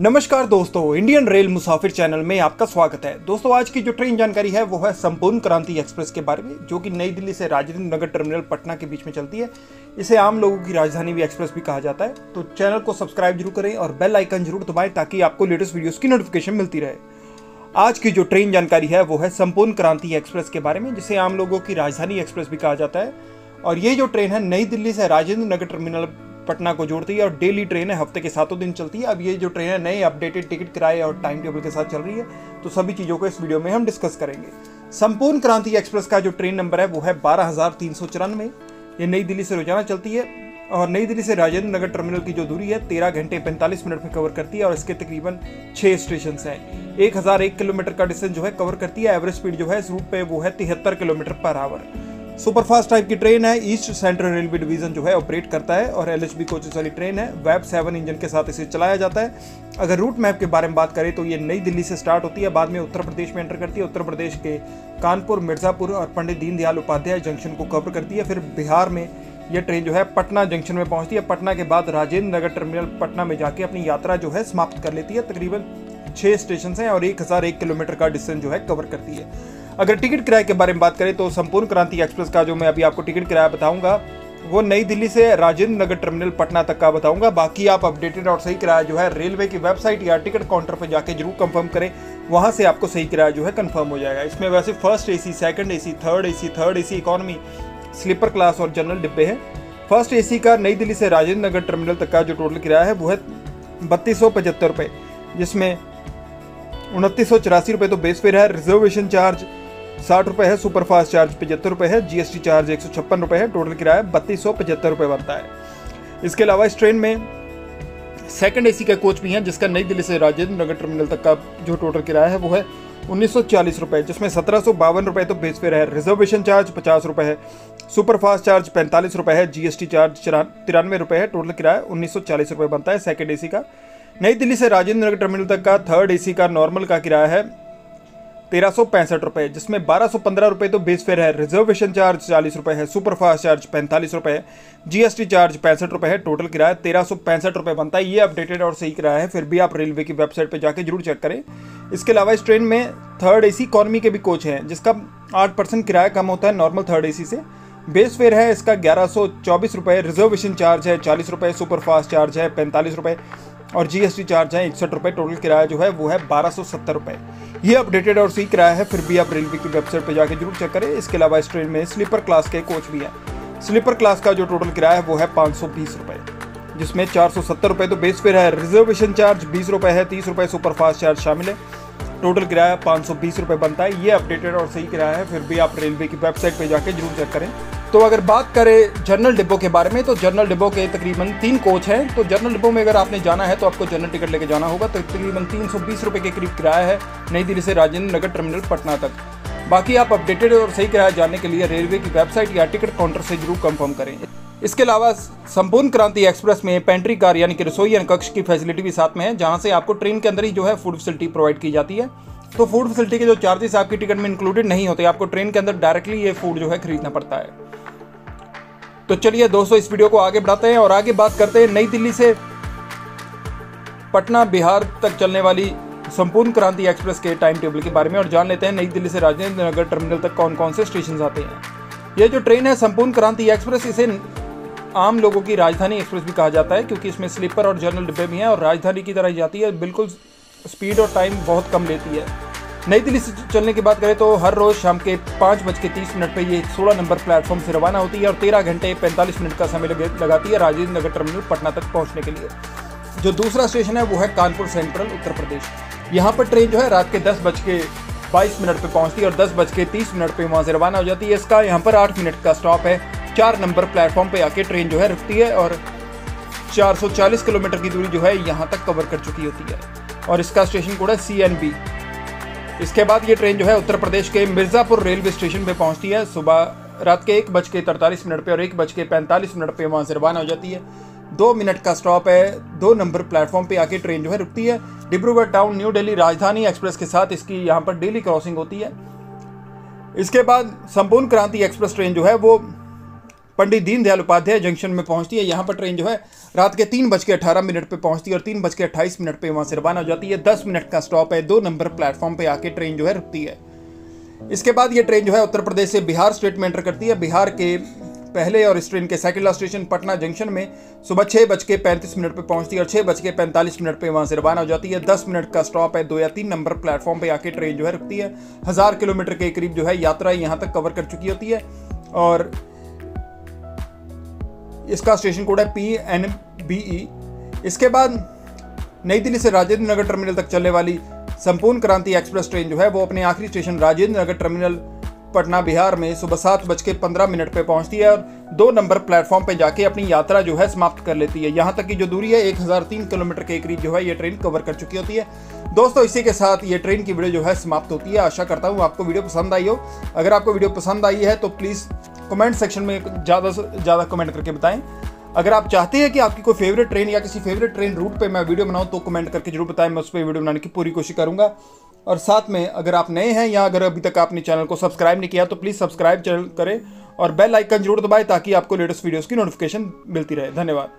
नमस्कार दोस्तों Indian rail मुसाफिर channel में आपका स्वागत है। दोस्तों, आज की जो ट्रेन जानकारी है, वो है संपूर्ण क्रांति एक्सप्रेस के बारे में, जो कि नई दिल्ली से राजेंद्र नगर टर्मिनल पटना के बीच में चलती है। इसे आम लोगों की राजधानी भी एक्सप्रेस भी कहा जाता है। तो चैनल को सब्सक्राइब ज़रूर करें और बेल आइकन ज़रूर दबाएँ, ताकि आपको लेटेस्ट वीडियोस की नोटिफिकेशन मिलती रहे। आज की जो ट्रेन जानकारी है, वो है संपूर्ण क्रांति एक्सप्रेस के बारे में, जिसे आम लोगों की राजधानी एक्सप्रेस भी कहा जाता है। और ये जो ट्रेन है, नई दिल्ली से राजेंद्र नगर टर्मिनल पटना को जोड़ती है और डेली ट्रेन है, हफ़्ते के सातों दिन चलती है। अब ये जो ट्रेन है, नए अपडेटेड टिकट किराए और टाइम टेबल के साथ चल रही है। तो सभी चीज़ों को इस वीडियो में हम डिस्कस करेंगे। संपूर्ण क्रांति एक्सप्रेस का जो ट्रेन नंबर है, वो है बारह ये नई दिल्ली से रोज़ाना चलती है और नई दिल्ली से राजेंद्र नगर टर्मिनल की जो दूरी है, तेरह घंटे पैंतालीस मिनट में कवर करती है और इसके तकरीबन छः स्टेशन हैं। एक हज़ार एक किलोमीटर का डिस्टेंस जो है कवर करती है। एवरेज स्पीड जो है, इस रूट पे वो है तिहत्तर kilometre per hour superfast type की ट्रेन है। ईस्ट सेंट्रल रेलवे डिवीज़न जो है, ऑपरेट करता है और एल एच बी कोचेस वाली ट्रेन है। वेब सेवन इंजन के साथ इसे चलाया जाता है। अगर रूट मैप के बारे में बात करें तो ये नई दिल्ली से स्टार्ट होती है। बाद में उत्तर प्रदेश में एंटर करती है। उत्तर प्रदेश के कानपुर, मिर्ज़ापुर और पंडित दीनदयाल उपाध्याय जंक्शन को कवर करती है। फिर बिहार में यह ट्रेन जो है, पटना जंक्शन में पहुँचती है। पटना के बाद राजेंद्र नगर टर्मिनल पटना में जाके अपनी यात्रा जो है, समाप्त कर लेती है। तकरीबन छः स्टेशन हैं और एक हज़ार एक किलोमीटर का डिस्टेंस जो है कवर करती है। अगर टिकट किराए के बारे में बात करें तो संपूर्ण क्रांति एक्सप्रेस का जो मैं अभी आपको टिकट किराया बताऊँगा, वो नई दिल्ली से राजेंद्र नगर टर्मिनल पटना तक का बताऊँगा। बाकी आप अपडेटेड और सही किराया जो है रेलवे की वेबसाइट या टिकट काउंटर पर जाके ज़रूर कंफर्म करें। वहाँ से आपको सही किराया जो है कंफर्म हो जाएगा। इसमें वैसे first AC, second AC, third AC third AC economy, sleeper class और जनरल डिब्बे हैं। फ़र्स्ट एसी का नई दिल्ली से राजेंद्र नगर टर्मिनल तक का जो टोटल किराया है, वो है बत्तीस सौ पचहत्तर रुपये जिसमें उनतीस सौ चौरासी रुपये तो बेस फेयर है। रिजर्वेशन चार्ज साठ रुपये है, सुपरफास्ट चार्ज पचहत्तर रुपये है जीएसटी चार्ज एक सौ छप्पन रुपये है, टोटल किराया बत्तीस सौ पचहत्तर रुपये बनता है। इसके अलावा इस ट्रेन में सेकंड एसी का कोच भी है, जिसका नई दिल्ली से राजेंद्र नगर टर्मिनल तक का जो टोटल किराया है, वो है उन्नीस सौ चालीस रुपये जिसमें सत्रह सौ बावन रुपये तो बेस फेयर है। रिजर्वेशन चार्ज पचास रुपये है, सुपरफास्ट चार्ज पैंतालीस रुपये है जीएसटी चार्ज तिरानवे रुपये है टोटल किराया उन्नीस सौ चालीस रुपये बनता है सेकंड एसी का। नई दिल्ली से राजेंद्र नगर टर्मिनल तक का थर्ड एसी का नॉर्मल का किराया है तेरह सौ पैंसठ रुपये जिसमें बारह सौ पंद्रह रुपये तो बेस फेयर है, रिजर्वेशन चार्ज चालीस रुपये है, सुपरफास्ट चार्ज पैंतालीस रुपये है, जीएसटी चार्ज पैंसठ रुपये है, टोटल किराया तेरह सौ पैंसठ रुपये बनता है, ये अपडेटेड और सही किराया है, फिर भी आप रेलवे की वेबसाइट पर जाकर ज़रूर चेक करें। इसके अलावा इस ट्रेन में थर्ड ए इकॉनमी के भी कोच हैं, जिसका आठ परसेंट किराया कम होता है नॉर्मल थर्ड एसी से। बेस फेयर है, इसका ग्यारह सौ चौबीस रुपये रिजर्वेशन चार्ज है चालीस रुपये सुपरफास्ट चार्ज है पैंतालीस रुपये और जीएसटी चार्ज है इकसठ रुपये टोटल किराया जो है, वो है बारह सौ सत्तर रुपये ये अपडेटेड और सही किराया है, फिर भी आप रेलवे की वेबसाइट पर जाकर ज़रूर चेक करें। इसके अलावा इस ट्रेन में स्लीपर क्लास के कोच भी हैं। स्लीपर क्लास का जो टोटल किराया है, वो है पाँच सौ बीस रुपये जिसमें चार सौ सत्तर रुपये तो बेस फेयर है। रिजर्वेशन चार्ज बीस रुपये है, तीस रुपये सुपरफास्ट चार्ज शामिल है। टोटल किराया पाँच सौ बीस रुपये बनता है। ये अपडेटेड और सही किराया है, फिर भी आप रेलवे की वेबसाइट पर जाकर ज़रूर चेक करें। तो अगर बात करें जनरल डिब्बों के बारे में तो जनरल डिब्बों के तकरीबन तीन कोच हैं। तो जनरल डिब्बों में अगर आपने जाना है तो आपको जनरल टिकट लेके जाना होगा। तो तकरीबन तीन सौ बीस रुपये के करीब किराया है नई दिल्ली से राजेंद्र नगर टर्मिनल पटना तक। बाकी आप अपडेटेड और सही किराया जानने के लिए रेलवे की वेबसाइट या टिकट काउंटर से ज़रूर कंफर्म करें। इसके अलावा संपूर्ण क्रांति एक्सप्रेस में पेंट्री कार यानी कि रसोई कक्ष की फैसिलिटी भी साथ में है, जहाँ से आपको ट्रेन के अंदर ही जो है फ़ूड फैसिलिटी प्रोवाइड की जाती है। तो फ़ूड फैसिलिटी के जो चार्जेस आपकी टिकट में इंक्लूडेड नहीं होते, आपको ट्रेन के अंदर डायरेक्टली ये फ़ूड जो है खरीदना पड़ता है। तो चलिए दोस्तों, इस वीडियो को आगे बढ़ाते हैं और आगे बात करते हैं नई दिल्ली से पटना, बिहार तक चलने वाली संपूर्ण क्रांति एक्सप्रेस के टाइम टेबल के बारे में और जान लेते हैं नई दिल्ली से राजेंद्र नगर टर्मिनल तक कौन कौन से स्टेशन आते हैं। यह जो ट्रेन है, संपूर्ण क्रांति एक्सप्रेस, इसे आम लोगों की राजधानी एक्सप्रेस भी कहा जाता है, क्योंकि इसमें स्लीपर और जनरल डिब्बे भी हैं और राजधानी की तरह जाती है। बिल्कुल स्पीड और टाइम बहुत कम लेती है। नई दिल्ली से चलने की बात करें तो हर रोज शाम के पाँच बज के तीस मिनट पर ये सोलह नंबर प्लेटफॉर्म से रवाना होती है और तेरह घंटे पैंतालीस मिनट का समय लगाती है राजेंद्र नगर टर्मिनल पटना तक पहुँचने के लिए। जो दूसरा स्टेशन है, वो है कानपुर सेंट्रल उत्तर प्रदेश। यहाँ पर ट्रेन जो है, रात के दस बज के बाईस मिनट पर पहुँचती है और दस बज के तीस मिनट पर वहाँ से रवाना हो जाती है। इसका यहाँ पर आठ मिनट का स्टॉप है। चार नंबर प्लेटफॉर्म पे आके ट्रेन जो है, रुकती है और 440 किलोमीटर की दूरी जो है, यहाँ तक कवर कर चुकी होती है। और इसका स्टेशन कोड है सी एन बी इसके बाद ये ट्रेन जो है उत्तर प्रदेश के मिर्ज़ापुर रेलवे स्टेशन पे पहुँचती है। सुबह रात के एक बज के तरतालीस मिनट पे और एक बज के पैंतालीस मिनट पे वहाँ से रवाना हो जाती है। दो मिनट का स्टॉप है। दो नंबर प्लेटफॉर्म पे आके ट्रेन जो है रुकती है। डिब्रूगढ़ टाउन, न्यू दिल्ली, राजधानी एक्सप्रेस के साथ इसकी यहाँ पर डेली क्रॉसिंग होती है। इसके बाद संपूर्ण क्रांति एक्सप्रेस ट्रेन जो है वो पंडित दीनदयाल उपाध्याय जंक्शन में पहुँचती है। यहाँ पर ट्रेन जो है, रात के तीन बज के अठारह मिनट पर पहुँचती है और तीन बज के अट्ठाईस मिनट पर वहाँ से रवाना हो जाती है। दस मिनट का स्टॉप है। दो नंबर प्लेटफॉर्म पर आके ट्रेन जो है रुकती है। इसके बाद ये ट्रेन जो है उत्तर प्रदेश से बिहार स्टेट में एंटर करती है। बिहार के पहले और इस ट्रेन के सेकंड स्टेशन पटना जंक्शन में सुबह छः बज के पैंतीस मिनट पर पहुँचती है और छः बज के पैंतालीस मिनट पर वहाँ से रवाना हो जाती है। दस मिनट का स्टॉप है। दो या तीन नंबर प्लेटफॉर्म पर आके ट्रेन जो है रुकती है। हज़ार किलोमीटर के करीब जो है यात्रा यहाँ तक कवर कर चुकी होती है और इसका स्टेशन कोड है पी एन बी ई इसके बाद नई दिल्ली से राजेंद्र नगर टर्मिनल तक चलने वाली संपूर्ण क्रांति एक्सप्रेस ट्रेन जो है, वो अपने आखिरी स्टेशन राजेंद्र नगर टर्मिनल पटना बिहार में सुबह सात बज के पंद्रह मिनट पर पहुँचती है और दो नंबर प्लेटफॉर्म पर जाके अपनी यात्रा जो है समाप्त कर लेती है। यहाँ तक की जो दूरी है, एक हज़ार तीन किलोमीटर के करीब जो है ये ट्रेन कवर कर चुकी होती है। दोस्तों, इसी के साथ ये ट्रेन की वीडियो जो है समाप्त होती है। आशा करता हूँ आपको वीडियो पसंद आई हो। अगर आपको वीडियो पसंद आई है तो प्लीज़ कमेंट सेक्शन में ज़्यादा से ज़्यादा कमेंट करके बताएँ। अगर आप चाहते हैं कि आपकी कोई फेवरेट ट्रेन या किसी फेवरेट ट्रेन रूट पे मैं वीडियो बनाऊँ तो कमेंट करके ज़रूर बताएँ। मैं उस पर वीडियो बनाने की पूरी कोशिश करूँगा। और साथ में अगर आप नए हैं या अगर अभी तक आपने चैनल को सब्सक्राइब नहीं किया तो प्लीज़ सब्सक्राइब चैनल करें और बेल आइकन ज़रूर दबाएँ ताकि आपको लेटेस्ट वीडियोस की नोटिफिकेशन मिलती रहे। धन्यवाद।